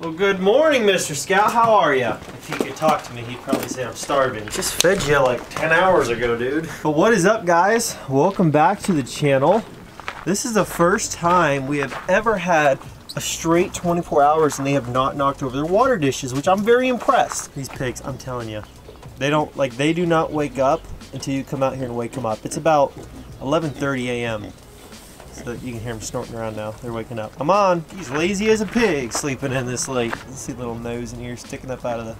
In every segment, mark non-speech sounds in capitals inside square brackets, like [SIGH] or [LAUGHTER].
Well, good morning, Mr. Scout. How are you? If he could talk to me, he'd probably say I'm starving. Just fed you like 10 hours ago, dude. But what is up, guys? Welcome back to the channel. This is the first time we have ever had a straight 24 hours and they have not knocked over their water dishes, which I'm very impressed. These pigs, I'm telling you, they don't, like, they do not wake up until you come out here and wake them up. It's about 11.30 a.m. So you can hear them snorting around now. They're waking up. Come on. He's lazy as a pig sleeping in this late. You see little nose and ears sticking up out of the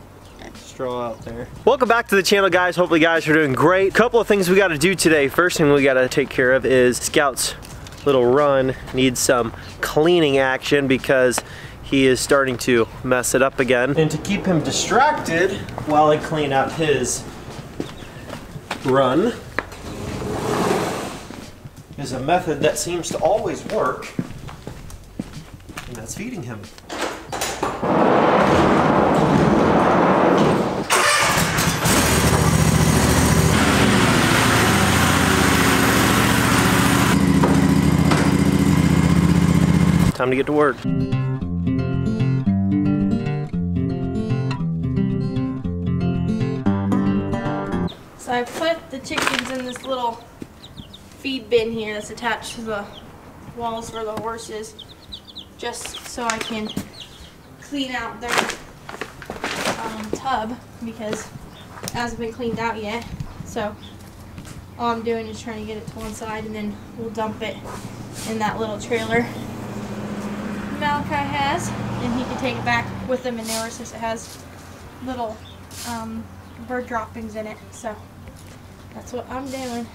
straw out there. Welcome back to the channel guys. Hopefully guys are doing great. Couple of things we got to do today. First thing we got to take care of is Scout's little run needs some cleaning action because he is starting to mess it up again. And to keep him distracted while I clean up his run, is a method that seems to always work, and that's feeding him. Time to get to work. So I put the chickens in this little feed bin here that's attached to the walls for the horses just so I can clean out their um, tub because it hasn't been cleaned out yet. So all I'm doing is trying to get it to one side and then we'll dump it in that little trailer Malachi has and he can take it back with him in there since it has little um, bird droppings in it. So that's what I'm doing.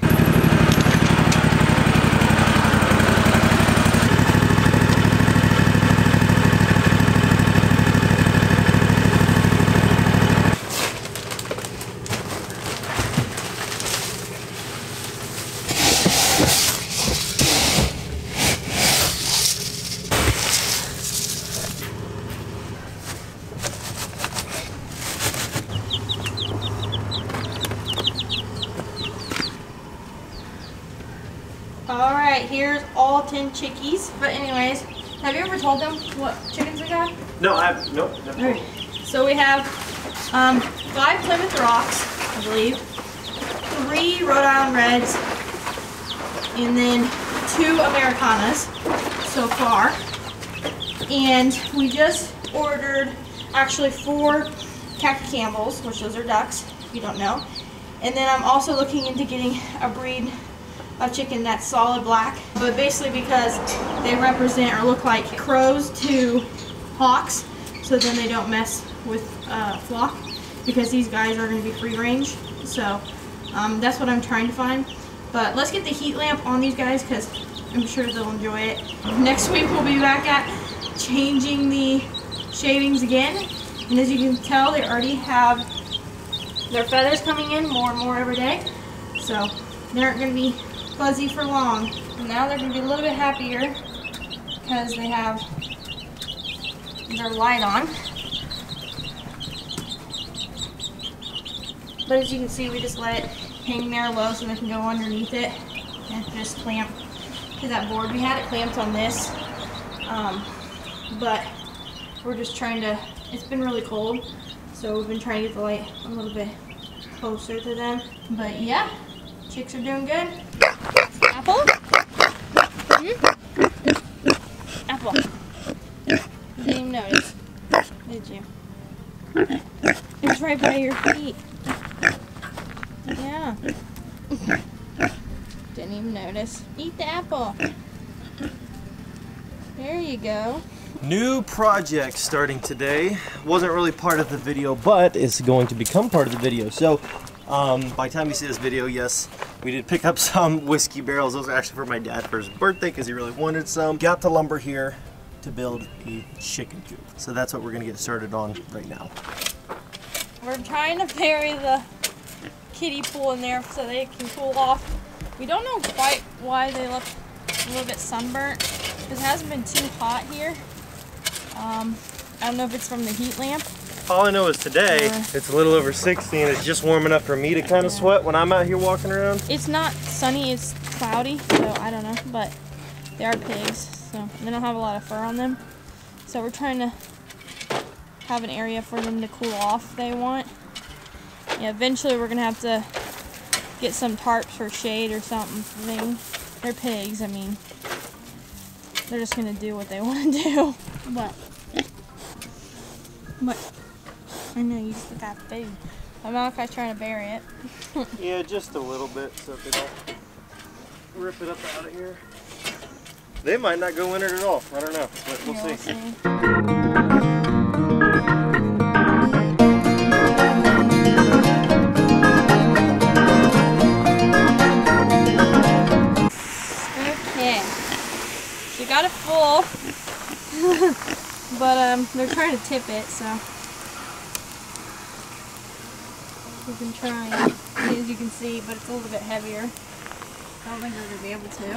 All right, here's all 10 chickies. But anyways, have you ever told them what chickens we got? No, I have, nope. so we have um, five Plymouth Rocks, I believe, three Rhode Island Reds, and then two Americanas so far. And we just ordered actually four Khaki Campbells, which those are ducks, if you don't know. And then I'm also looking into getting a breed of chicken that's solid black, but basically because they represent or look like crows to hawks, so then they don't mess with uh, flock because these guys are going to be free range. So um, that's what I'm trying to find. But let's get the heat lamp on these guys because I'm sure they'll enjoy it. Next week we'll be back at changing the shavings again. And as you can tell, they already have their feathers coming in more and more every day. So they aren't going to be fuzzy for long. Now they're going to be a little bit happier because they have their light on. But as you can see, we just let it hang there low so they can go underneath it and just clamp to that board. We had it clamped on this, um, but we're just trying to, it's been really cold, so we've been trying to get the light a little bit closer to them. But yeah, chicks are doing good. Apple? Hmm? Apple. You didn't even notice, did you? It's right by your feet. Yeah. Didn't even notice. Eat the apple. There you go. New project starting today. Wasn't really part of the video, but it's going to become part of the video. So, um, by the time you see this video, yes, we did pick up [LAUGHS] some whiskey barrels. Those are actually for my dad for his birthday because he really wanted some. Got the lumber here to build a chicken coop. So that's what we're gonna get started on right now. We're trying to bury the kiddie pool in there so they can cool off. We don't know quite why they look a little bit sunburnt. It hasn't been too hot here. Um, I don't know if it's from the heat lamp. All I know is today, it's a little over 60 and it's just warm enough for me to kind of sweat when I'm out here walking around. It's not sunny, it's cloudy, so I don't know, but they are pigs, so they don't have a lot of fur on them. So we're trying to have an area for them to cool off they want. Yeah, eventually we're gonna have to get some tarps for shade or something. They're pigs, I mean. They're just gonna do what they [LAUGHS] want to do. But, but, I know you just got food. My Malachi's trying to bury it. [LAUGHS] yeah, just a little bit so they don't rip it up out of here. They might not go in it at all. I don't know, but we'll Yeah, see. Okay. She got it full. [LAUGHS] but um they're trying to tip it, so been trying as you can see, but it's a little bit heavier. I don't think we're gonna be able to.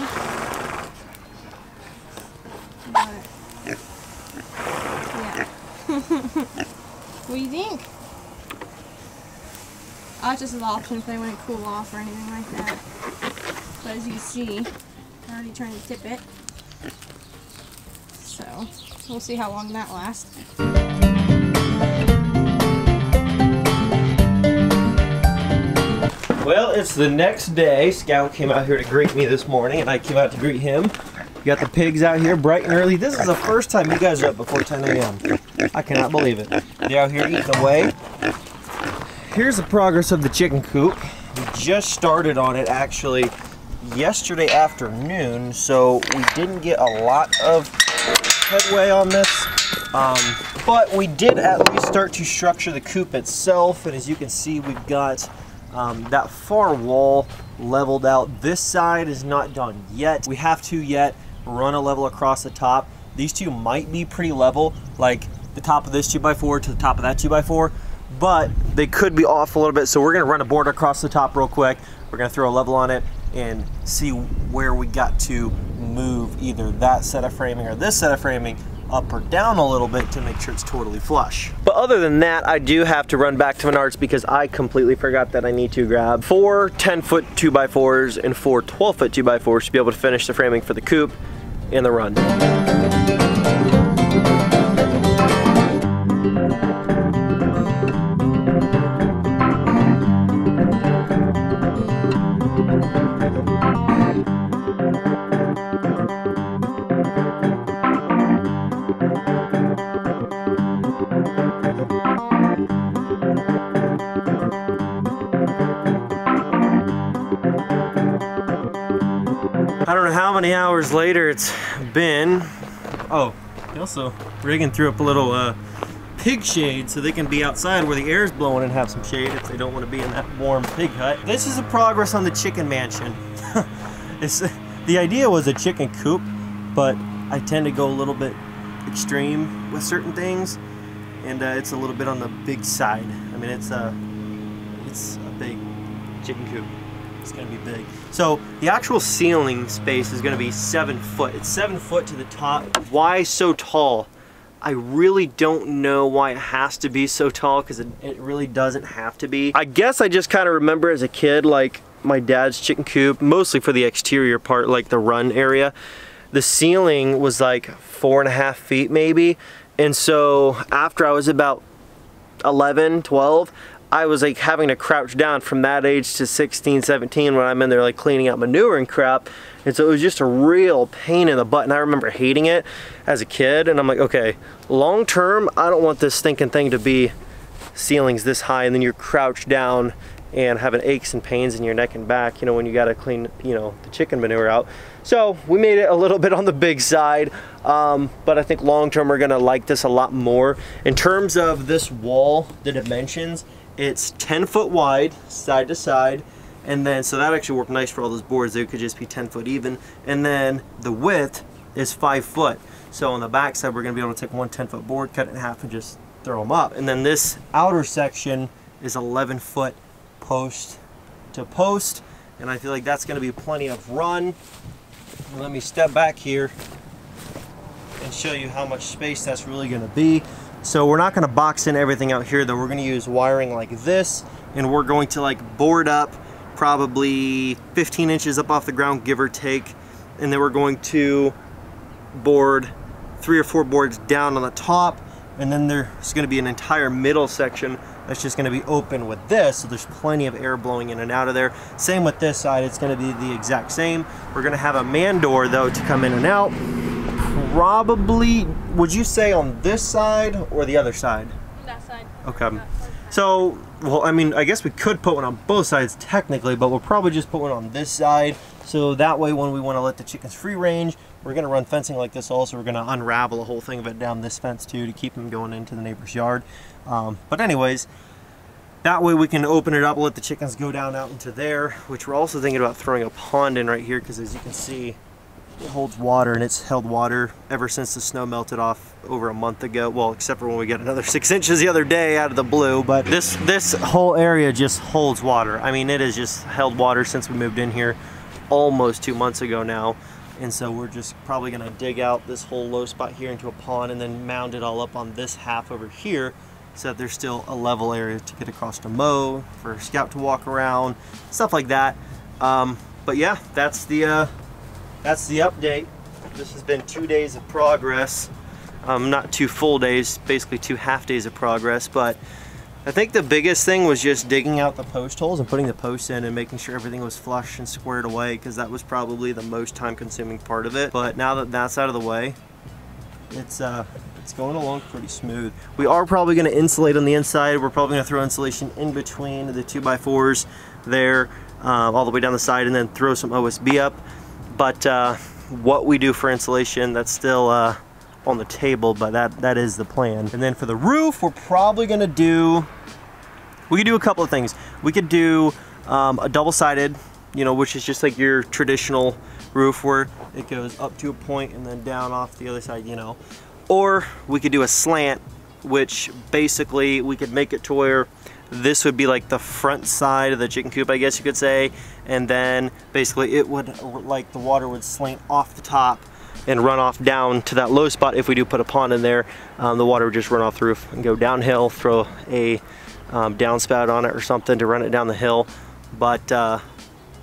But yeah. [LAUGHS] what do you think? It's just an option if they want to cool off or anything like that. But as you see, I'm already trying to tip it. So, we'll see how long that lasts. Well, it's the next day. Scout came out here to greet me this morning, and I came out to greet him. We got the pigs out here bright and early. This is the first time you guys are up before 10 a.m. I cannot believe it. They're out here eating away. Here's the progress of the chicken coop. We just started on it actually yesterday afternoon, so we didn't get a lot of headway on this. Um, but we did at least start to structure the coop itself, and as you can see, we've got um, that far wall leveled out. This side is not done yet. We have to yet run a level across the top. These two might be pretty level, like the top of this 2x4 to the top of that 2x4, but they could be off a little bit. So we're gonna run a board across the top real quick. We're gonna throw a level on it and see where we got to move either that set of framing or this set of framing up or down a little bit to make sure it's totally flush. But other than that, I do have to run back to Menards because I completely forgot that I need to grab four 10 foot 2x4s and four 12 foot 2x4s to be able to finish the framing for the coop and the run. I don't know how many hours later it's been. Oh, also Reagan threw up a little uh, pig shade so they can be outside where the air is blowing and have some shade if they don't want to be in that warm pig hut. This is a progress on the chicken mansion. [LAUGHS] it's, the idea was a chicken coop, but I tend to go a little bit extreme with certain things, and uh, it's a little bit on the big side. I mean, it's a it's a big chicken coop. It's gonna be big. So the actual ceiling space is gonna be seven foot. It's seven foot to the top. Why so tall? I really don't know why it has to be so tall because it, it really doesn't have to be. I guess I just kind of remember as a kid, like my dad's chicken coop, mostly for the exterior part, like the run area. The ceiling was like four and a half feet maybe. And so after I was about 11, 12, I was like having to crouch down from that age to 16, 17 when I'm in there like cleaning out manure and crap. And so it was just a real pain in the butt. And I remember hating it as a kid. And I'm like, okay, long term, I don't want this stinking thing to be ceilings this high and then you're crouched down and having aches and pains in your neck and back, you know, when you got to clean, you know, the chicken manure out. So we made it a little bit on the big side, um, but I think long term we're gonna like this a lot more. In terms of this wall, the dimensions, it's 10 foot wide, side to side, and then, so that actually worked nice for all those boards. They could just be 10 foot even. And then the width is five foot. So on the back side, we're gonna be able to take one 10 foot board, cut it in half and just throw them up. And then this outer section is 11 foot post to post. And I feel like that's gonna be plenty of run. Let me step back here and show you how much space that's really gonna be. So we're not gonna box in everything out here though. We're gonna use wiring like this and we're going to like board up probably 15 inches up off the ground, give or take. And then we're going to board three or four boards down on the top And then there's gonna be an entire middle section that's just gonna be open with this, so there's plenty of air blowing in and out of there. Same with this side, it's gonna be the exact same. We're gonna have a man door though to come in and out. Probably, would you say on this side or the other side? That side. Okay. So, well, I mean, I guess we could put one on both sides technically, but we'll probably just put one on this side. So that way when we want to let the chickens free range, we're going to run fencing like this also. We're going to unravel a whole thing of it down this fence too to keep them going into the neighbor's yard. Um, but anyways, that way we can open it up, let the chickens go down out into there, which we're also thinking about throwing a pond in right here because as you can see, holds water and it's held water ever since the snow melted off over a month ago. Well, except for when we got another [LAUGHS] six inches the other day out of the blue. But this this whole area just holds water. I mean, it has just held water since we moved in here almost two months ago now. And so we're just probably gonna dig out this whole low spot here into a pond and then mound it all up on this half over here so that there's still a level area to get across to mow, for Scout to walk around, stuff like that. Um, but yeah, that's the uh, that's the update. This has been two days of progress. Um, not two full days, basically two half days of progress, but I think the biggest thing was just digging out the post holes and putting the posts in and making sure everything was flush and squared away because that was probably the most time consuming part of it. But now that that's out of the way, it's uh, it's going along pretty smooth. We are probably going to insulate on the inside. We're probably going to throw insulation in between the 2x4s there, um, all the way down the side, and then throw some OSB up. But uh, what we do for insulation, that's still uh, on the table, but that, that is the plan. And then for the roof, we're probably to do, we could do a couple of things. We could do um, a double-sided, you know, which is just like your traditional roof where it goes up to a point and then down off the other side, you know. Or we could do a slant, which basically we could make it to where this would be like the front side of the chicken coop, I guess you could say. And then basically it would, like the water would slant off the top and run off down to that low spot. If we do put a pond in there, um, the water would just run off the roof and go downhill, throw a um, downspout on it or something to run it down the hill. But, uh,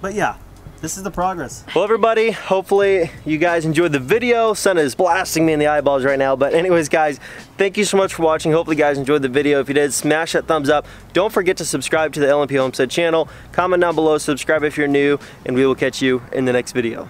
but yeah, this is the progress. Well, everybody, hopefully you guys enjoyed the video. Sun is blasting me in the eyeballs right now. But [LAUGHS] anyways, guys, thank you so much for watching. Hopefully you guys enjoyed the video. If you did, smash that thumbs up. Don't forget to subscribe to the LNP Homestead channel. Comment down below, subscribe if you're new, and we will catch you in the next video.